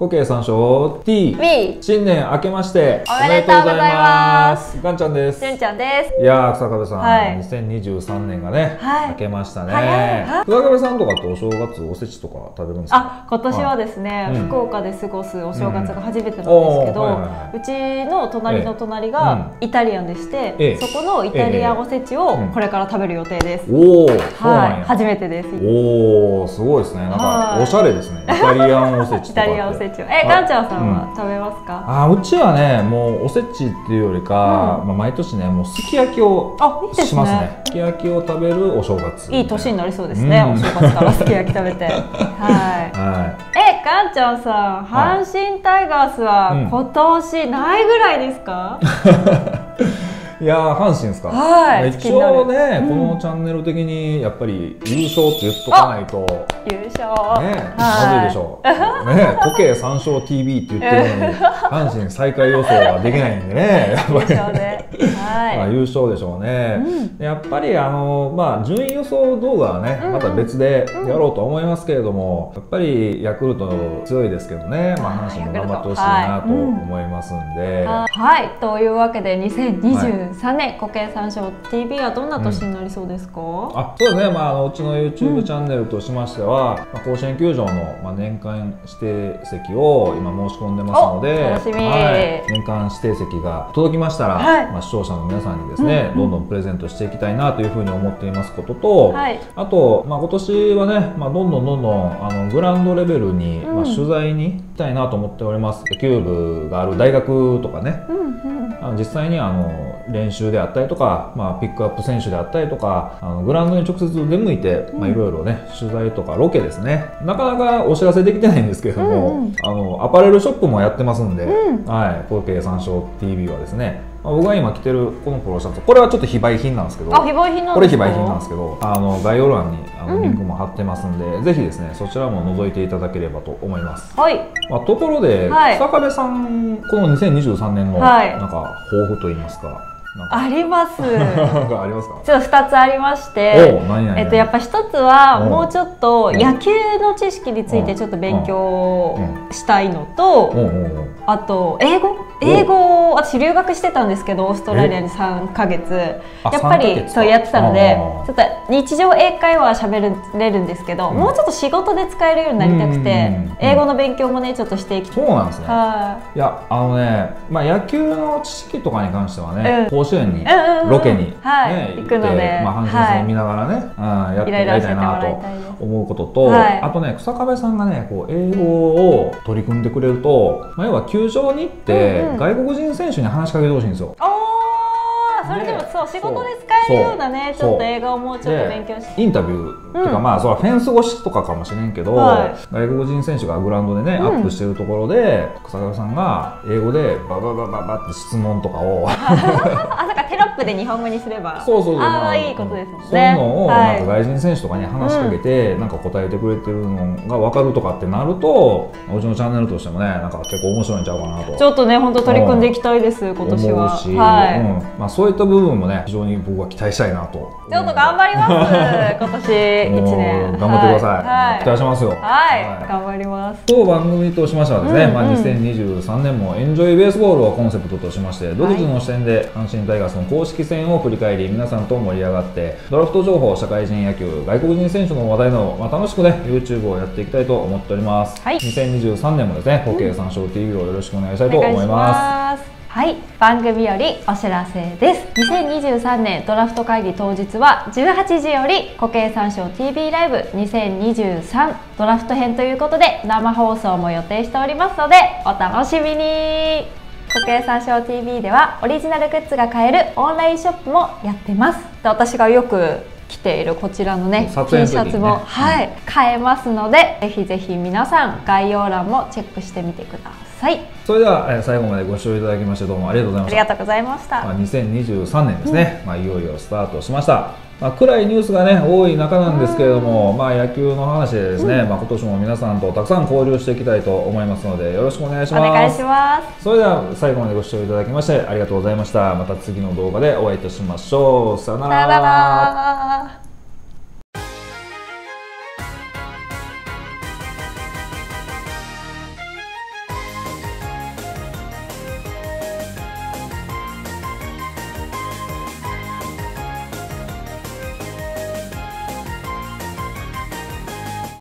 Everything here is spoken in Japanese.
古慶参照。T B 新年明けましておめでとうございます。ガンちゃんですじゅんちゃんです。いやー草壁さん、はい。2023年がね、はい。明けましたね、はい。草壁さんとかってお正月おせちとか食べるんですか？あ今年はですね、うん福岡で過ごすお正月が初めてなんですけど、うん。うちの隣の隣がイタリアンでして、ええ。そこのイタリアンおせちをええ。これから食べる予定です、おおそうはい初めてです。おおすごいですね。なんかはい。おしゃれですね。イタリアンおせちイタリアンおせちをえあガンちゃんさんは食べますか、あうちはねもうおせちっていうよりか、うん。まあ、毎年ねもうすき焼きをしますね。すき焼きを食べるお正月。いい年になりそうですね、うん。お正月からすき焼き食べて。はい。はえガンちゃんさん阪神タイガースはうん。今年ないぐらいですか、い いやー阪神ですか、はい。一応ね、うん。このチャンネル的にやっぱり優勝って言っとかないと優勝。ねまはい。ずいでしょう。ね時計三勝 TV って言ってるのに阪神最下位予想はできないんでね。やっぱり優勝でまあ、はい優勝でしょうね、うん。やっぱりあの、まあ、順位予想動画はね、うんまた別でやろうと思いますけれども、やっぱりヤクルト強いですけどね、まあ、阪神も頑張ってほしいなと思いますんで、はい。というわけで2023年固形参照 TV はどんな年になりそうですか、あそうですね、まあ、あのうちの YouTube チャンネルとしましては、まあ、甲子園球場の、まあ、年間指定席を今申し込んでますのでお楽しみ。はい、年間指定席が届きましたら、はい。まあ、視聴者の皆さんにですね、うんうん。どんどんプレゼントしていきたいなというふうに思っていますことと、はい。あと、まあ、今年はね、まあ、どんどんどんどんあのグラウンドレベルに、うん。まあ、取材に行きたいなと思っております。野球部がある大学とかね。うんうん。あの実際にあの練習であったりとか、まあ、ピックアップ選手であったりとかあのグラウンドに直接出向いて、まあ、いろいろね取材とかロケですね。なかなかお知らせできてないんですけれども、うんうん。あのアパレルショップもやってますんで、うん。はい、小池参照 TV はですね、まあ、僕が今着てるこのポロシャツこれはちょっと非売品なんですけどあ非売品なんこれ非売品なんですけどあの概要欄にあのうん。リンクも貼ってますんで、ぜひですねそちらも覗いていただければと思います、はい。まあ、ところで、はい。草壁さんこの2023年のはい。なんか抱負といいますかあります。ありますか？ちょっと2つありまして。えっと、やっぱ一つはおもうちょっとう。ん野球の知識についてちょっと勉強したいのおとあと英語？英語私留学してたんですけどオーストラリアに3ヶ月。あやっぱ3ヶ月か。りそうやってたのでちょっと日常英会話は喋れるんですけど、うん。もうちょっと仕事で使えるようになりたくてうん。英語の勉強もねちょっとしていきたいそうなんですね。はいやあのね、まあ、野球の知識とかに関してはね、うん甲子園に、ロケに、はい。ね行くので。まあ、阪神戦を見ながらね、うんやってもらいたいなと思うことと、はい。あとね草壁さんがねこう英語を取り組んでくれると、まあ、要は球場に行って、外国人選手に話しかけてほしいんですよ。それでもねそう仕事で使えるようなねちょっと映画をもうちょっと勉強してインタビューっていうか、うん。まあそれはフェンス越しとかかもしれんけど、はい。外国人選手がグラウンドでね、うん。アップしてるところで草壁さんが英語でバババババって質問とかを。あなんかテロップで日本語にすれば。そうそうそう。あまあいいことですもんね。そういうのをはいなんか外人選手とかに話しかけて、なんか答えてくれてるのが分かるとかってなるとうちのチャンネルとしてもねなんか結構面白いんちゃうかなと。ちょっとね本当取り組んでいきたいです今年は。し、はい、うん。まあ、そういった部分もね非常に僕は期待したいなと。ちょっと頑張ります。今年一年。もう頑張ってください、はい、期待しますよ。はい、頑張ります。当番組としましてはですね、うんうん。まあ、2023年もエンジョイベースボールをコンセプトとしまして独自の視点で阪神タイガースの公式戦を振り返り皆さんと盛り上がってドラフト情報社会人野球外国人選手の話題など、まあ、楽しくね YouTube をやっていきたいと思っております、はい。2023年もですね、ホケ参照 TV をよろしくお願いしたいと思いますはい番組よりお知らせです。2023年ドラフト会議当日は18時より固形参照 TV ライブ。2023ドラフト編ということで生放送も予定しておりますのでお楽しみに。固形参照 TV ではオリジナルグッズが買えるオンラインショップもやってます。で私がよく着ているこちらのね撮 T シャツも、はい買えますのでぜひぜひ皆さん概要欄もチェックしてみてくださいそれでは、えー最後までご視聴いただきましてどうもありがとうございました。ありがとうございました、まあ、2023年ですね、まあ、いよいよスタートしました、まあ、暗いニュースがね多い中なんですけれども、まあ、野球の話でですね、まあ、今年も皆さんとたくさん交流していきたいと思いますのでよろしくお願いしおます。願いします。それでは最後までご視聴いただきましてありがとうございました。また次の動画でお会いいたしましょう。さよなさよなら